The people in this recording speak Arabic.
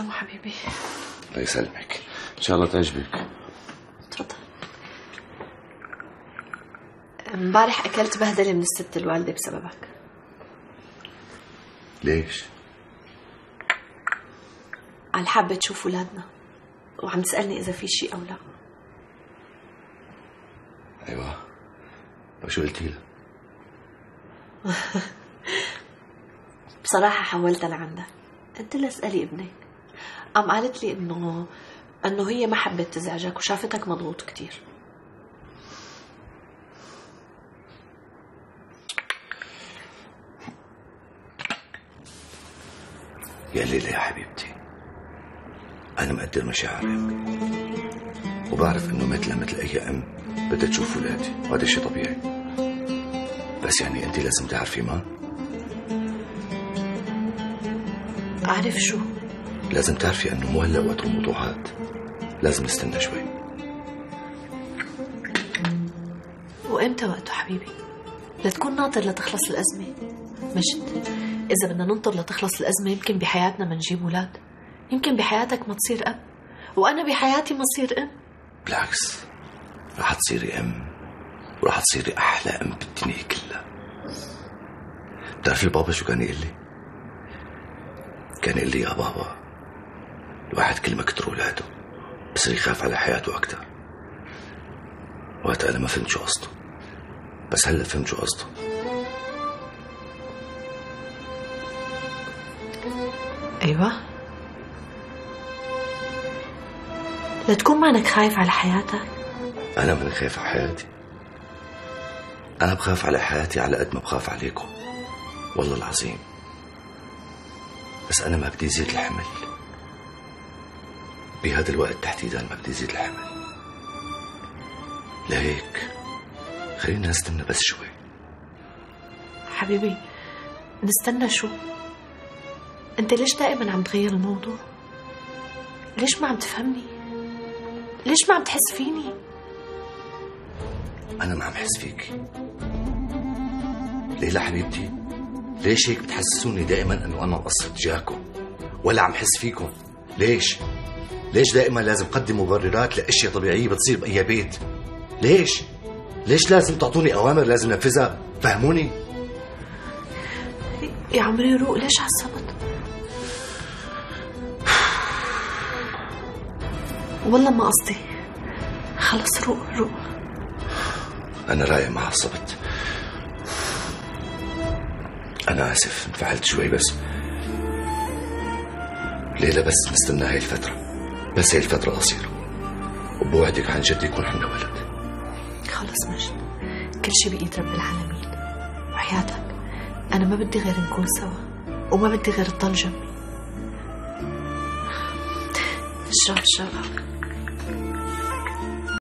سلام حبيبي. الله يسلمك. إن شاء الله تعجبك. تفضل. امبارح أكلت بهدلة من الست الوالدة بسببك. ليش؟ على حابة تشوف ولادنا. وعم تسألني إذا في شيء أو لا. أيوه. وشو قلتي لها بصراحة حولتها لعندك قلت لها اسألي ابنك قام قالت لي إنه إنه هي ما حبت تزعجك وشافتك مضغوط كتير. يا ليلى يا حبيبتي أنا مقدر مشاعرك. وبعرف إنه مثل مثل أي أم بدها تشوف ولادي وهذا شيء طبيعي. بس يعني أنت لازم تعرفي ما؟ أعرف شو؟ لازم تعرفي إنه مو هلا وقت الموضوعات. لازم نستنى شوي. وإمتى وقته حبيبي؟ لتكون ناطر لتخلص الأزمة. مجد إذا بدنا ننطر لتخلص الأزمة يمكن بحياتنا ما نجيب أولاد. يمكن بحياتك ما تصير أب. وأنا بحياتي ما أصير أم. بالعكس رح تصيري أم ورح تصيري أحلى أم بالدنيا كلها. بتعرفي بابا شو كان يقول لي؟ كان يقول لي يا بابا الواحد كل ما كتر ولاده بصير يخاف على حياته أكتر. وقتها أنا ما فهمت شو قصده. بس هلا فهمت شو قصده. أيوة. لتكون مانك خايف على حياتك. أنا ماني خايف على حياتي. أنا بخاف على حياتي على قد ما بخاف عليكم. والله العظيم. بس أنا ما بدي زيد الحمل. بهذا الوقت تحديدا ما بدي زيد الحمل لهيك خلينا نستنى بس شوي. حبيبي نستنى شو؟ أنت ليش دائما عم تغير الموضوع؟ ليش ما عم تفهمني؟ ليش ما عم تحس فيني؟ أنا ما عم حس فيك. ليلى حبيبتي؟ ليش هيك بتحسسوني دائما إنه أنا مقصر تجاهكم ولا عم حس فيكم؟ ليش؟ ليش دائما لازم قدم مبررات لأشياء طبيعية بتصير بأي بيت؟ ليش؟ ليش لازم تعطوني أوامر لازم نفذها فهموني؟ يا عمري روق ليش عصبت والله ما قصدي. خلص روق روق. أنا رايق ما عصبت أنا آسف انفعلت شوي بس. ليلى بس نستنى هاي الفترة. بس هاي الفترة قصيرة. وبوعدك عن جد يكون عندنا ولد. خلص مجد كل شي بإيد رب العالمين. وحياتك أنا ما بدي غير نكون سوا وما بدي غير تضل جنبي. اشرب اشرب